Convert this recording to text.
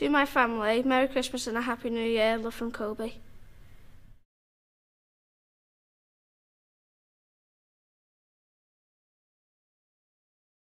To my family, Merry Christmas and a Happy New Year. Love from Kobe.